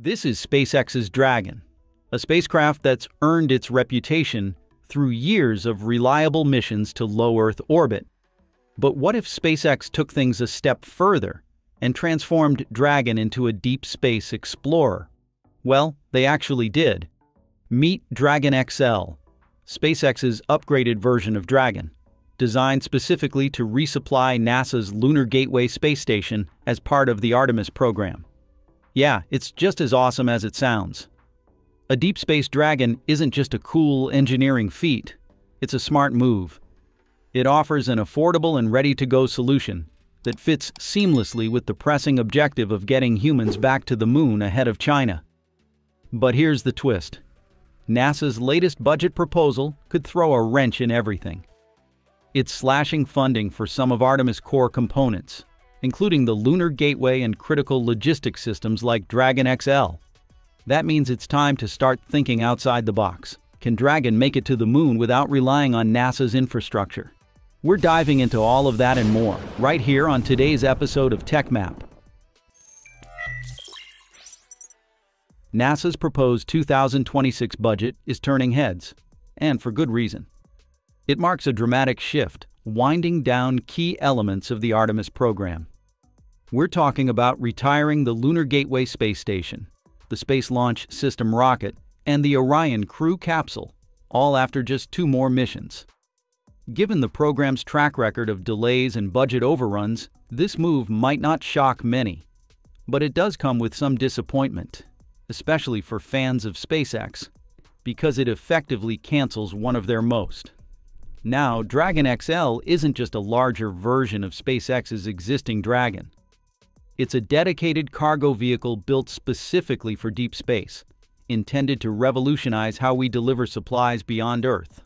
This is SpaceX's Dragon, a spacecraft that's earned its reputation through years of reliable missions to low Earth orbit. But what if SpaceX took things a step further and transformed Dragon into a deep space explorer? Well, they actually did. Meet Dragon XL, SpaceX's upgraded version of Dragon, designed specifically to resupply NASA's Lunar Gateway space station as part of the Artemis program. Yeah, it's just as awesome as it sounds. A deep space Dragon isn't just a cool engineering feat, it's a smart move. It offers an affordable and ready to go solution that fits seamlessly with the pressing objective of getting humans back to the moon ahead of China. But here's the twist NASA's latest budget proposal could throw a wrench in everything. It's slashing funding for some of Artemis core components, including the lunar gateway and critical logistics systems like Dragon XL. That means it's time to start thinking outside the box. Can Dragon make it to the moon without relying on NASA's infrastructure? We're diving into all of that and more right here on today's episode of TechMap. NASA's proposed 2026 budget is turning heads, and for good reason. It marks a dramatic shift, winding down key elements of the Artemis program. We're talking about retiring the Lunar Gateway Space Station, the Space Launch System rocket, and the Orion crew capsule, all after just two more missions. Given the program's track record of delays and budget overruns, this move might not shock many. But it does come with some disappointment, especially for fans of SpaceX, because it effectively cancels one of their most. Now, Dragon XL isn't just a larger version of SpaceX's existing Dragon. It's a dedicated cargo vehicle built specifically for deep space, intended to revolutionize how we deliver supplies beyond Earth.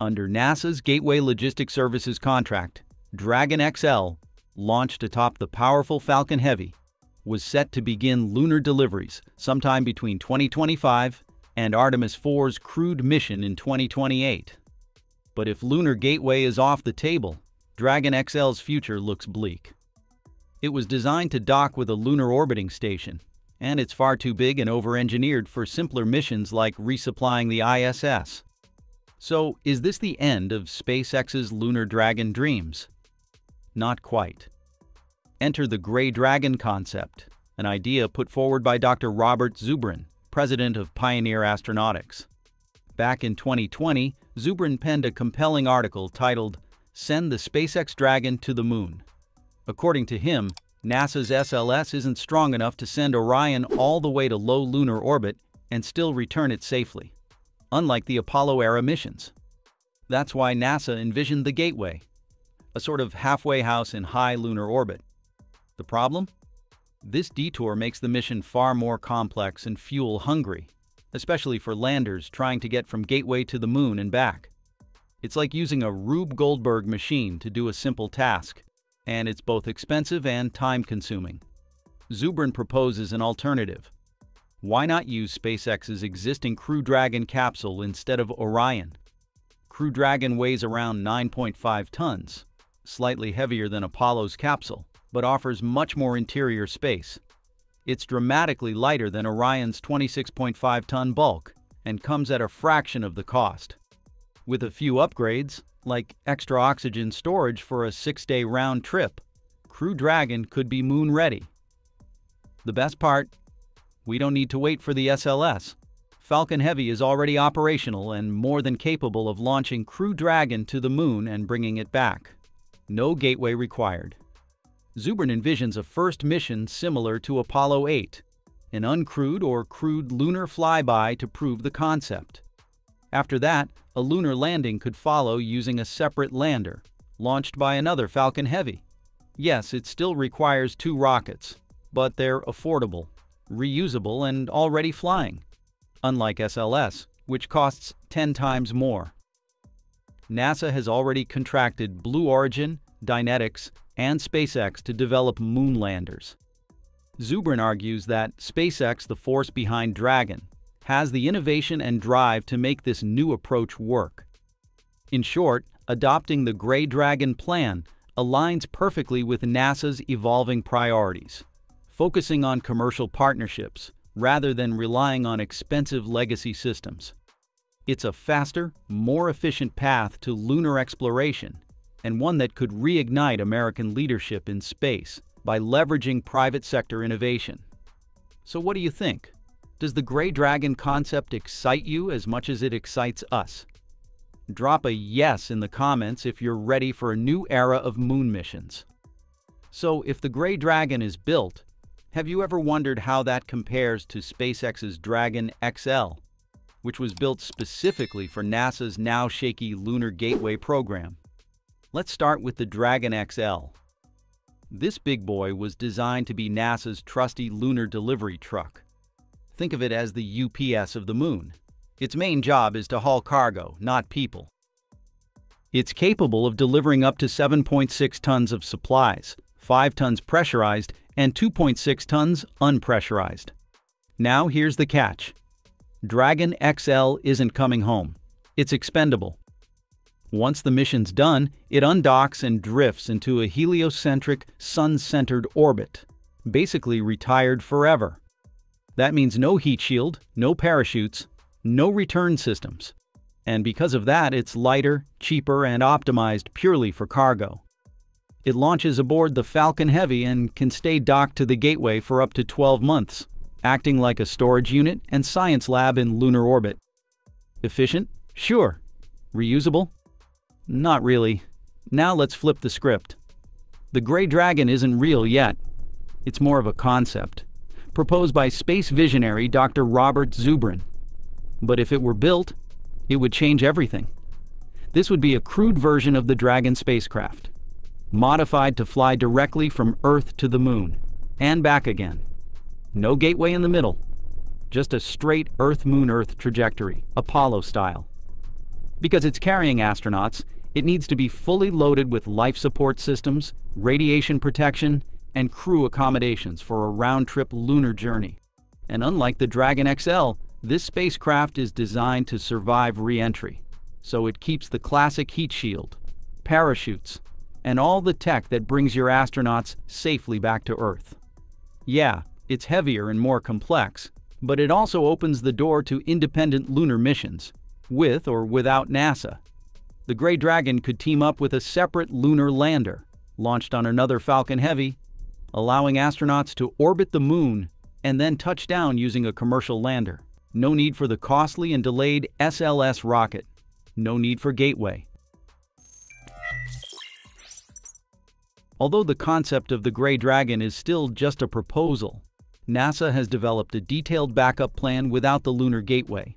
Under NASA's Gateway Logistics Services contract, Dragon XL, launched atop the powerful Falcon Heavy, was set to begin lunar deliveries sometime between 2025 and Artemis 4's crewed mission in 2028. But if Lunar Gateway is off the table, Dragon XL's future looks bleak. It was designed to dock with a lunar orbiting station, and it's far too big and over-engineered for simpler missions like resupplying the ISS. So, is this the end of SpaceX's Lunar Dragon dreams? Not quite. Enter the Gray Dragon concept, an idea put forward by Dr. Robert Zubrin, president of Pioneer Astronautics. Back in 2020, Zubrin penned a compelling article titled Send the SpaceX Dragon to the Moon. According to him, NASA's SLS isn't strong enough to send Orion all the way to low lunar orbit and still return it safely unlike the Apollo-era missions. That's why NASA envisioned the Gateway, a sort of halfway house in high lunar orbit. The problem? This detour makes the mission far more complex and fuel-hungry, especially for landers trying to get from Gateway to the Moon and back. It's like using a Rube Goldberg machine to do a simple task, and it's both expensive and time-consuming. Zubrin proposes an alternative, why not use SpaceX's existing Crew Dragon capsule instead of Orion? Crew Dragon weighs around 9.5 tons, slightly heavier than Apollo's capsule, but offers much more interior space. It's dramatically lighter than Orion's 26.5 ton bulk and comes at a fraction of the cost. With a few upgrades, like extra oxygen storage for a six day round trip, Crew Dragon could be moon ready. The best part we don't need to wait for the SLS. Falcon Heavy is already operational and more than capable of launching Crew Dragon to the moon and bringing it back. No gateway required. Zubrin envisions a first mission similar to Apollo 8, an uncrewed or crewed lunar flyby to prove the concept. After that, a lunar landing could follow using a separate lander, launched by another Falcon Heavy. Yes, it still requires two rockets, but they're affordable reusable, and already flying, unlike SLS, which costs 10 times more. NASA has already contracted Blue Origin, Dynetics, and SpaceX to develop moon landers. Zubrin argues that SpaceX, the force behind Dragon, has the innovation and drive to make this new approach work. In short, adopting the Gray Dragon plan aligns perfectly with NASA's evolving priorities focusing on commercial partnerships, rather than relying on expensive legacy systems. It's a faster, more efficient path to lunar exploration, and one that could reignite American leadership in space by leveraging private sector innovation. So what do you think? Does the Gray Dragon concept excite you as much as it excites us? Drop a yes in the comments if you're ready for a new era of moon missions. So if the Gray Dragon is built, have you ever wondered how that compares to SpaceX's Dragon XL, which was built specifically for NASA's now shaky Lunar Gateway program. Let's start with the Dragon XL. This big boy was designed to be NASA's trusty lunar delivery truck. Think of it as the UPS of the moon. Its main job is to haul cargo, not people. It's capable of delivering up to 7.6 tons of supplies, 5 tons pressurized and 2.6 tons unpressurized. Now here's the catch. Dragon XL isn't coming home. It's expendable. Once the mission's done, it undocks and drifts into a heliocentric, sun-centered orbit, basically retired forever. That means no heat shield, no parachutes, no return systems. And because of that, it's lighter, cheaper, and optimized purely for cargo. It launches aboard the Falcon Heavy and can stay docked to the Gateway for up to 12 months acting like a storage unit and science lab in lunar orbit. Efficient? Sure. Reusable? Not really. Now let's flip the script. The Gray Dragon isn't real yet. It's more of a concept, proposed by space visionary Dr. Robert Zubrin. But if it were built, it would change everything. This would be a crewed version of the Dragon spacecraft, modified to fly directly from Earth to the Moon, and back again. No gateway in the middle. Just a straight Earth-Moon-Earth trajectory, Apollo style. Because it's carrying astronauts, it needs to be fully loaded with life support systems, radiation protection, and crew accommodations for a round-trip lunar journey. And unlike the Dragon XL, this spacecraft is designed to survive re-entry, so it keeps the classic heat shield, parachutes, and all the tech that brings your astronauts safely back to Earth. Yeah, it's heavier and more complex, but it also opens the door to independent lunar missions, with or without NASA. The Gray Dragon could team up with a separate lunar lander, launched on another Falcon Heavy, allowing astronauts to orbit the moon and then touch down using a commercial lander. No need for the costly and delayed SLS rocket. No need for gateway. Although the concept of the Gray Dragon is still just a proposal, NASA has developed a detailed backup plan without the Lunar Gateway.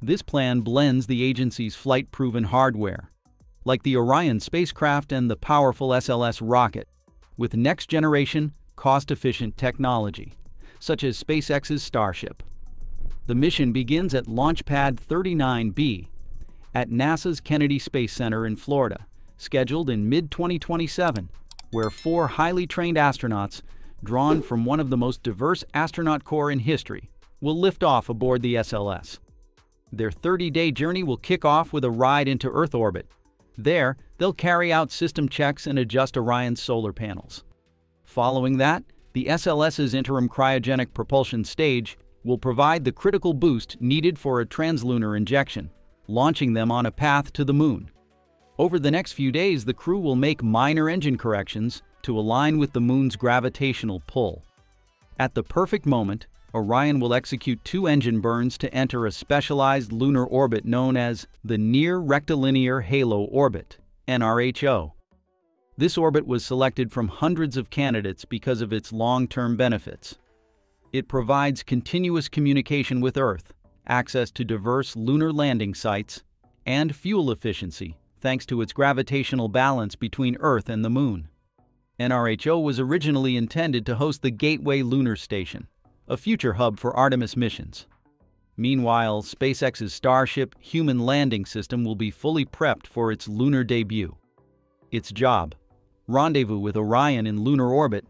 This plan blends the agency's flight-proven hardware, like the Orion spacecraft and the powerful SLS rocket, with next-generation, cost-efficient technology, such as SpaceX's Starship. The mission begins at Launch Pad 39B at NASA's Kennedy Space Center in Florida, scheduled in mid-2027, where four highly trained astronauts drawn from one of the most diverse astronaut corps in history, will lift off aboard the SLS. Their 30-day journey will kick off with a ride into Earth orbit. There, they'll carry out system checks and adjust Orion's solar panels. Following that, the SLS's interim cryogenic propulsion stage will provide the critical boost needed for a translunar injection, launching them on a path to the Moon. Over the next few days, the crew will make minor engine corrections to align with the Moon's gravitational pull. At the perfect moment, Orion will execute two engine burns to enter a specialized lunar orbit known as the Near Rectilinear Halo Orbit, NRHO. This orbit was selected from hundreds of candidates because of its long-term benefits. It provides continuous communication with Earth, access to diverse lunar landing sites, and fuel efficiency thanks to its gravitational balance between Earth and the Moon. NRHO was originally intended to host the Gateway Lunar Station, a future hub for Artemis missions. Meanwhile, SpaceX's Starship human landing system will be fully prepped for its lunar debut. Its job rendezvous with Orion in lunar orbit,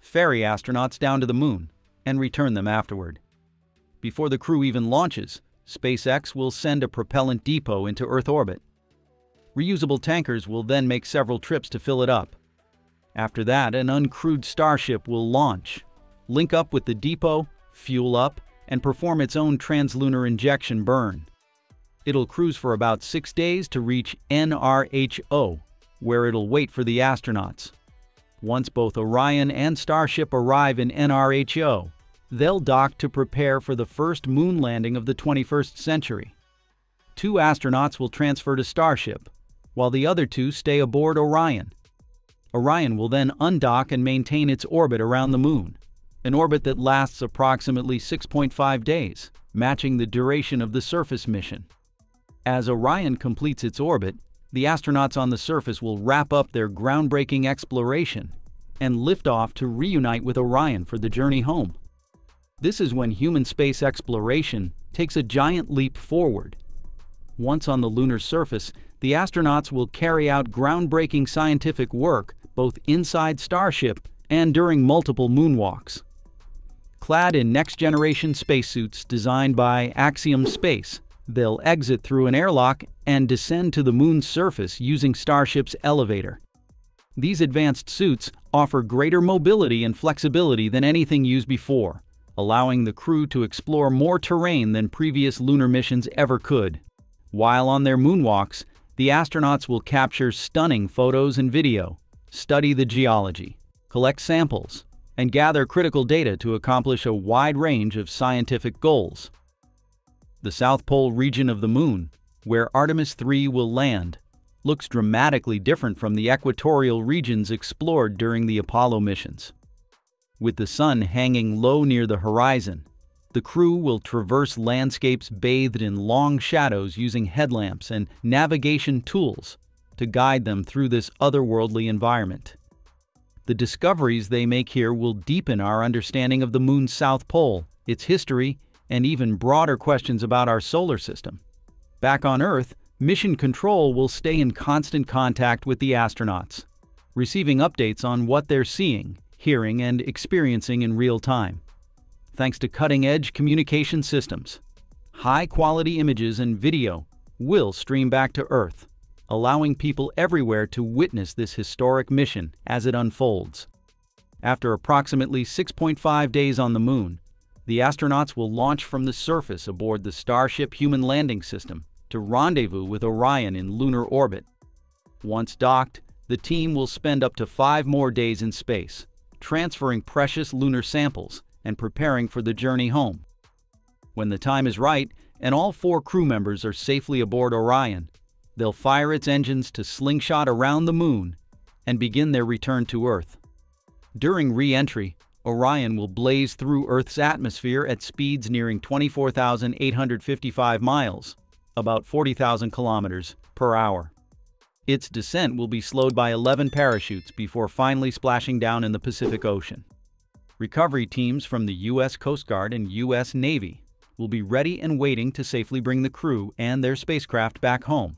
ferry astronauts down to the moon, and return them afterward. Before the crew even launches, SpaceX will send a propellant depot into Earth orbit. Reusable tankers will then make several trips to fill it up. After that, an uncrewed starship will launch, link up with the depot, fuel up, and perform its own translunar injection burn. It'll cruise for about six days to reach NRHO, where it'll wait for the astronauts. Once both Orion and Starship arrive in NRHO, they'll dock to prepare for the first moon landing of the 21st century. Two astronauts will transfer to Starship, while the other two stay aboard Orion. Orion will then undock and maintain its orbit around the Moon, an orbit that lasts approximately 6.5 days, matching the duration of the surface mission. As Orion completes its orbit, the astronauts on the surface will wrap up their groundbreaking exploration and lift off to reunite with Orion for the journey home. This is when human space exploration takes a giant leap forward. Once on the lunar surface, the astronauts will carry out groundbreaking scientific work both inside Starship and during multiple moonwalks. Clad in next-generation spacesuits designed by Axiom Space, they'll exit through an airlock and descend to the Moon's surface using Starship's elevator. These advanced suits offer greater mobility and flexibility than anything used before, allowing the crew to explore more terrain than previous lunar missions ever could. While on their moonwalks, the astronauts will capture stunning photos and video, study the geology, collect samples, and gather critical data to accomplish a wide range of scientific goals. The South Pole region of the Moon, where Artemis 3 will land, looks dramatically different from the equatorial regions explored during the Apollo missions. With the sun hanging low near the horizon, the crew will traverse landscapes bathed in long shadows using headlamps and navigation tools to guide them through this otherworldly environment. The discoveries they make here will deepen our understanding of the Moon's south pole, its history, and even broader questions about our solar system. Back on Earth, Mission Control will stay in constant contact with the astronauts, receiving updates on what they're seeing, hearing, and experiencing in real time. Thanks to cutting-edge communication systems, high-quality images and video will stream back to Earth, allowing people everywhere to witness this historic mission as it unfolds. After approximately 6.5 days on the Moon, the astronauts will launch from the surface aboard the Starship Human Landing System to rendezvous with Orion in lunar orbit. Once docked, the team will spend up to five more days in space, transferring precious lunar samples and preparing for the journey home. When the time is right and all four crew members are safely aboard Orion, They'll fire its engines to slingshot around the Moon and begin their return to Earth. During re-entry, Orion will blaze through Earth's atmosphere at speeds nearing 24,855 miles, about 40,000 kilometers, per hour. Its descent will be slowed by 11 parachutes before finally splashing down in the Pacific Ocean. Recovery teams from the U.S. Coast Guard and U.S. Navy will be ready and waiting to safely bring the crew and their spacecraft back home.